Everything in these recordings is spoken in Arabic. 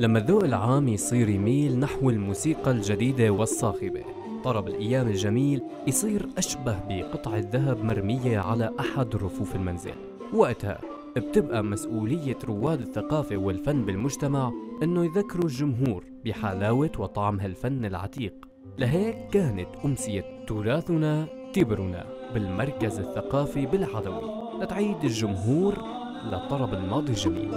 لما الذوق العام يصير يميل نحو الموسيقى الجديدة والصاخبة طرب الأيام الجميل يصير أشبه بقطعة ذهب مرمية على أحد رفوف المنزل. وقتها بتبقى مسؤولية رواد الثقافة والفن بالمجتمع إنه يذكروا الجمهور بحلاوة وطعم هالفن العتيق. لهيك كانت أمسية تراثنا تبرنا بالمركز الثقافي بالعدوي لتعيد الجمهور لطرب الماضي الجميل.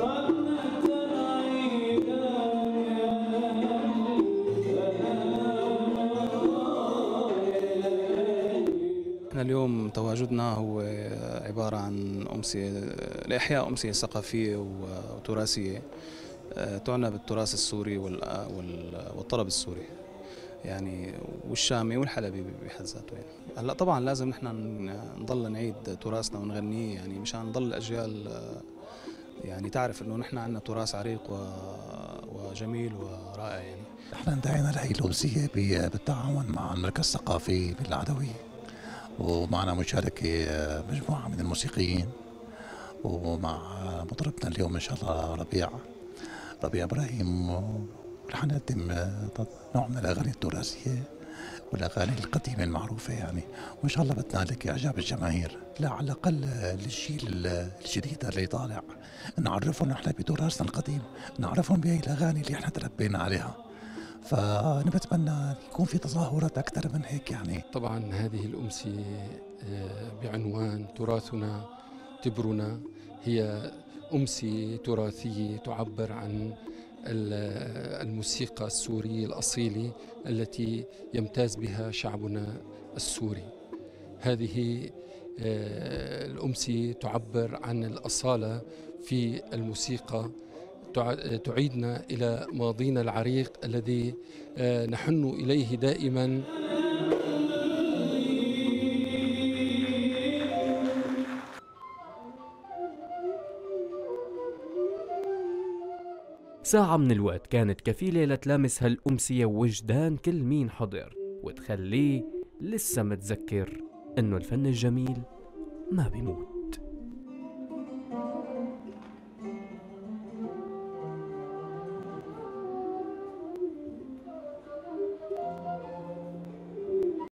إحنا اليوم تواجدنا هو عبارة عن أمسية لإحياء أمسية ثقافية وتراثية آه، تعنى بالتراث السوري والطرب السوري. يعني والشامي والحلبي بحد ذاته يعني. هلأ طبعا لازم نحن نضل نعيد تراثنا ونغنيه يعني مشان نضل الأجيال آه، يعني تعرف إنه نحن عندنا تراث عريق وجميل ورائع يعني. إحنا انتهينا لهي الأمسية بالتعاون مع المركز الثقافي بالعدوي ومعنا مشاركه آه، مجموعة من الموسيقيين ومع مطربنا اليوم إن شاء الله ربيع ربيع إبراهيم. رح نقدم نوع من الأغاني التراثية والأغاني القديمة المعروفة يعني. وإن شاء الله بتنالك إعجاب الجماهير لا على الأقل للجيل الجديد اللي طالع نعرفهم نحن بتراثنا القديم نعرفهم بهي الأغاني اللي إحنا تربينا عليها. فنتمنى يكون في تظاهرات أكثر من هيك يعني. طبعا هذه الامسيه آه، بعنوان تراثنا تبرنا. هي امسيه تراثية تعبر عن الموسيقى السورية الأصيلة التي يمتاز بها شعبنا السوري. هذه آه، الأمسية تعبر عن الأصالة في الموسيقى تعيدنا إلى ماضينا العريق الذي آه، نحن إليه دائما. ساعة من الوقت كانت كفيلة لتلامس هالأمسية وجدان كل مين حضر وتخليه لسه متذكر إنه الفن الجميل ما بيموت.